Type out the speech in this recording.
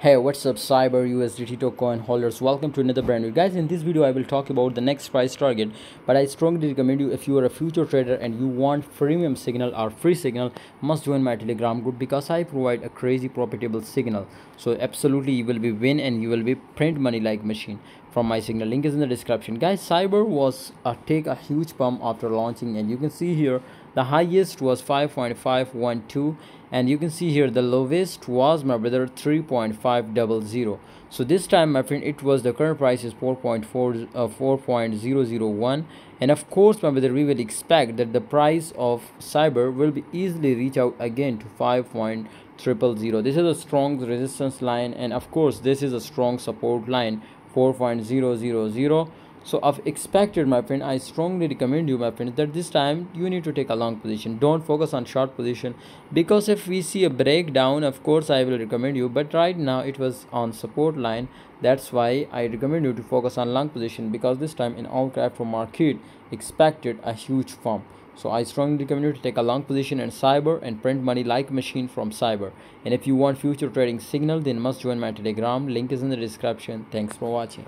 Hey, what's up, Cyber USDT token holders? Welcome to another brand new guys. In this video, I will talk about the next price target. But I strongly recommend you if you are a future trader and you want premium signal or free signal, must join my Telegram group because I provide a crazy profitable signal. So absolutely, you will be win and you will be print money like machine from my signal. Link is in the description, guys. Cyber was a take a huge pump after launching, and you can see here the highest was 5.512 and you can see here the lowest was my brother 3.500 so this time my friend it was the current price is 4.4 uh, 4.001 and of course my brother we will expect that the price of cyber will be easily reach out again to 5.000 this is a strong resistance line and of course this is a strong support line 4.000 so i've expected my friend i strongly recommend you my friend that this time you need to take a long position don't focus on short position because if we see a breakdown of course i will recommend you but right now it was on support line that's why i recommend you to focus on long position because this time in all crypto market expected a huge form so I strongly recommend you to take a long position in cyber and print money like machine from cyber. And if you want future trading signal, then must join my telegram. Link is in the description. Thanks for watching.